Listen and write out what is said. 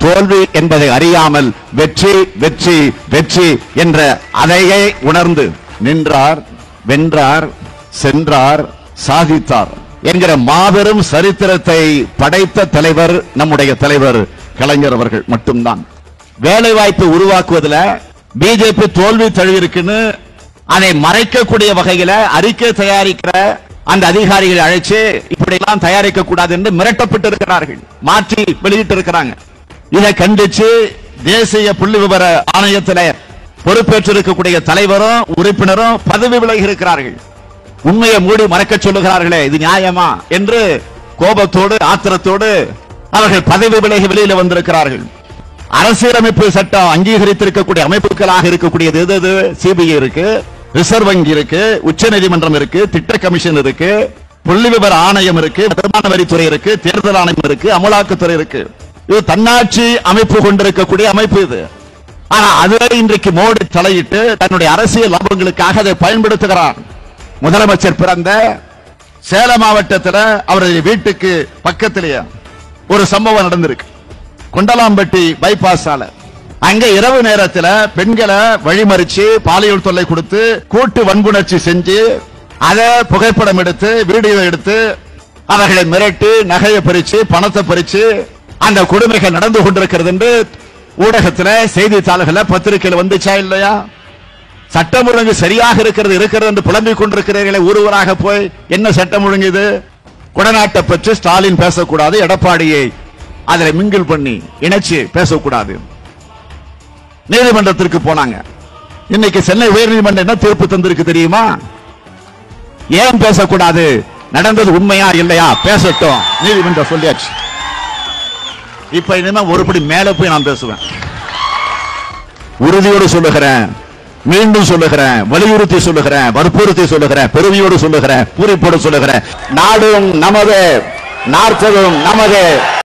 தோல்வி என்பதை அறியாமல் வெற்றி வெற்றி வெற்றி என்ற அதையே உணர்ந்து நின்றார் வென்றார் சென்றார் சாதித்தார் என்கிற மாபெரும் சரித்திரத்தை படைத்த தலைவர் நம்முடைய தலைவர் கலைஞர் அவர்கள் மட்டும்தான். வேலை வாய்ப்பு உருவாக்குவதில் பிஜேபி தோல்வி தழுவிருக்குன்னு அதை மறைக்கக்கூடிய வகையில அறிக்கை தயாரிக்கிற அந்த அதிகாரிகளை அழைச்சு இப்படி எல்லாம் தயாரிக்க கூடாது என்று மிரட்டப்பட்டு இருக்கிறார்கள் மாற்றி வெளியிட்டு இருக்கிறாங்க இதை கண்டிச்சு தேசிய புள்ளி விவர ஆணையத்தில் பொறுப்பேற்றிருக்கக்கூடிய தலைவரும் உறுப்பினரும் பதவி விலகி இருக்கிறார்கள் உண்மையை மூடி மறைக்க சொல்லுகிறார்களே இது நியாயமா என்று கோபத்தோடு ஆத்திரத்தோடு அவர்கள் பதவி விலகி வெளியில வந்திருக்கிறார்கள். அரசியலமைப்பு சட்டம் அங்கீகரித்திருக்கக்கூடிய அமைப்புகளாக இருக்கக்கூடியது எது எது? சிபிஐ இருக்கு ரிசர்வ் வங்கி இருக்கு உச்ச நீதிமன்றம் இருக்கு திட்ட கமிஷன் இருக்கு புள்ளி விவர ஆணையம் இருக்கு வருமான வரித்துறை இருக்கு தேர்தல் ஆணையம் இருக்கு அமலாக்கத்துறை இருக்கு. இது தன்னாட்சி அமைப்பு கொண்டிருக்கக்கூடிய அமைப்பு இது. ஆனா அதுவே இன்றைக்கு மோடி தலையிட்டு தன்னுடைய அரசியல் லாபங்களுக்காக அதை பயன்படுத்துகிறான் முதலமைச்சர் பிறந்த சேலம் மாவட்டத்தில் அவருடைய வீட்டுக்கு பக்கத்திலேயே ஒரு சம்பவம் நடந்திருக்கு. கொண்டலாம்பட்டி பைபாஸ் சாலை அங்க இரவு நேரத்தில் பெண்களை வழிமறிச்சு பாலியல் தொல்லை கொடுத்து கூட்டு வன்புணர்ச்சி செஞ்சு அதை புகைப்படம் எடுத்து வீடியோ எடுத்து அவர்களை மிரட்டி நகையை பறிச்சு பணத்தை பறிச்சு அந்த கொடுமைகள் நடந்து கொண்டிருக்கிறது என்று ஊடகத்துல செய்தித்தாள்கள பத்திரிகையில் வந்துச்சா இல்லையா? சட்டம் ஒழுங்கு சரியாக இருக்கிறது இருக்கிறது என்று புலம்பிக் கொண்டிருக்கிறீர்களே ஒருவராக போய் என்ன சட்டம் ஒழுங்கு இது குடநாட்டை பற்றி ஸ்டாலின் பேசக்கூடாது எடப்பாடியை அதில் மிங்கிள் பண்ணி இணைச்சு பேசக்கூடாது. நீதிமன்றத்திற்கு போனாங்க. இன்னைக்கு சென்னை உயர்நீதிமன்றம் என்ன தீர்ப்பு தந்திருக்கு தெரியுமா? ஏன் பேசக்கூடாது? நடந்தது உண்மையா இல்லையா? பேசட்டும் நீதிமன்றம் சொல்லியாச்சு. இப்ப இனிமே ஒருபடி மேல போய் நான் பேசுவேன். உறுதியோடு சொல்லுகிறேன் மீண்டும் சொல்லுகிறேன் வலியுறுத்தி சொல்லுகிறேன் வற்புறுத்தி சொல்லுகிறேன் பெருமையோடு சொல்லுகிறேன் பூரிப்போடு சொல்லுகிறேன். நாடும் நமது நாற்பதும் நமது.